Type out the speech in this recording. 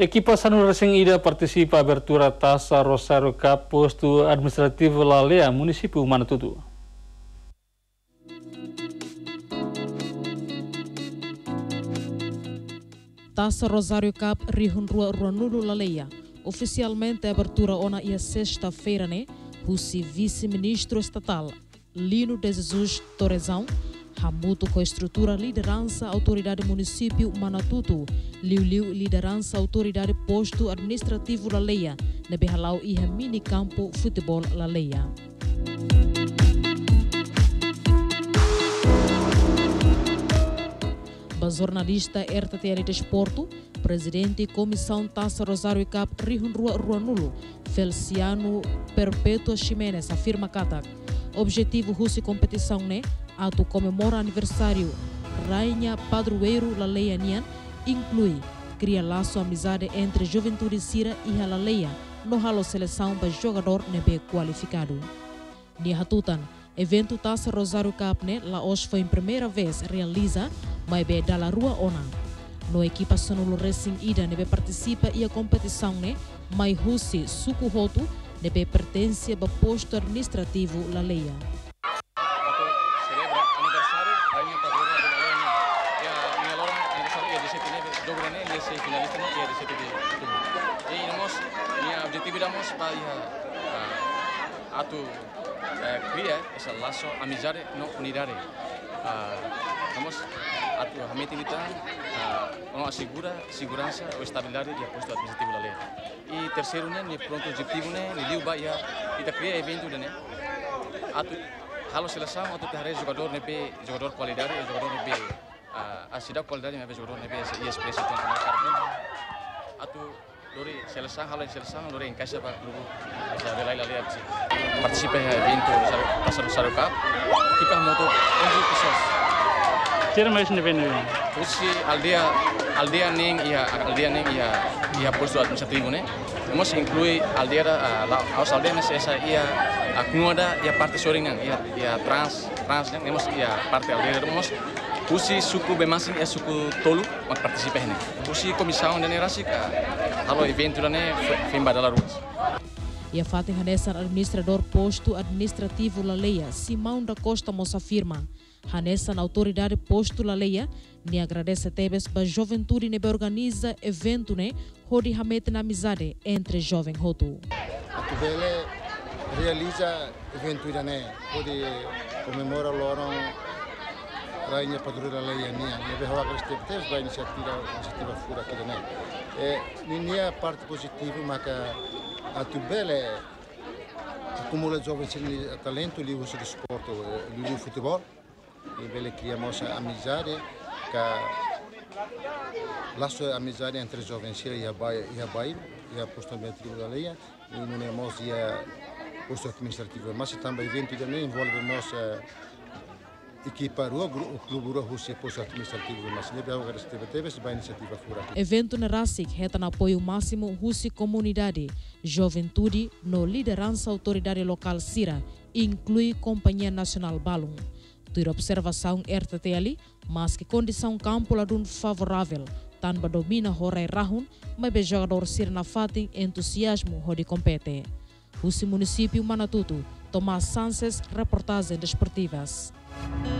Equipa Sanur Racing Ida participa abertura Taça Rosário Cup posto administrativo Lalea, município Manatutu. Taça Rosário Cup Rihun Rua Ruanulu Laleia. Oficialmente a abertura ona ia sexta-feira, né? O vice-ministro estatal Lino de Jesus Torrezão Hamuto com estrutura liderança autoridade município Manatutu, Liu Liu liderança autoridade posto administrativo Laleia, Nebehalau e mini campo futebol Laleia. Jornalista RTTL Desporto, presidente Comissão Taça Rosário Cap Rihun Rua Ruanulo, Feliciano Perpétua Ximenes, afirma Katak. Objetivo Rússia competição, né? Ato comemora aniversário Rainha Padroeiro Laleianian inclui cria laço amizade entre Juventude Sira e a Laleia no halo seleção para jogador nebe qualificado. Ni hatutan, evento Taça Rosário Cup ne la hoje foi em primeira vez realiza, mas da la rua ona. No equipa Sonolo Racing Ida nebe participa e a competição ne, mas Russi Sukuhotu nebe pertence ao posto administrativo Laleia. Vamos para a, a tu eh, cría ese lazo amizade no unidade. Uh, vamos a tu hamitinita uh, não assegura segurança ou estabilidade do posto administrativo da lei. E terceiro, né, né pronto objetivo né, ne liu ba ia ita cria evento né. A tu halo seleção a tu terre jogador né be jogador qualidade jogador né be uh, a cidade qualidade né be jogador né be e expressão então a tu lori seleção halo seleção lori em caixa para clube já velai lá ali participa em evento pasar Rosário Cup kita moto 11 pessoas Tira mais ne venu. Usi aldea aldea ning ia aldea ning ia ia posto administrativo né. Nós inclui aldea la aos aldea nessa essa ia a kunoda ia parte soringan ia ia trans trans nang nemos ia parte aldea nemos Usi suku bemasing é suku tolu mak participa ini. Usi comissão da nerasika halo evento né fim badala ruas. E a Fatih Hanessan, administrador posto administrativo Laleia, Simão da Costa Moça afirma. Hanessan, autoridade posto Laleia, ne agradece Tebes para a juventude ne organiza evento né, onde hamete na amizade entre jovem Hotu. A Tubele realiza evento né, onde comemora Loron Rainha Padroeira Leiania, behava que esteve teve a iniciativa iniciativa fura aqui né. É, minha parte positiva, mas a Tubele acumula jovens talento, livro de esporte, livro de futebol, e bele criamos amizade, que laço amizade entre jovens e a bairro, e a bairro, e a administrativo da lei, e não e a posto administrativo, mas também evento também envolvemos equipa rua, o clube rua Rússia posto administrativo mas nebe agora esteve teve se iniciativa fora. Evento na RASIC reta no apoio máximo Rússia comunidade, juventude no liderança autoridade local Sira, inclui Companhia Nacional Balum. Ter observação RTTL, mas que condição campo ladun favorável, tanpa domina horai rahun, mas be jogador Sira na fatin entusiasmo hodi compete. Rússia município Manatutu, Tomás Sanches, reportagem desportivas. thank you